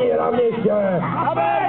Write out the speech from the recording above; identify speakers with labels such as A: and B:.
A: dzieje na mieście.
B: Amen,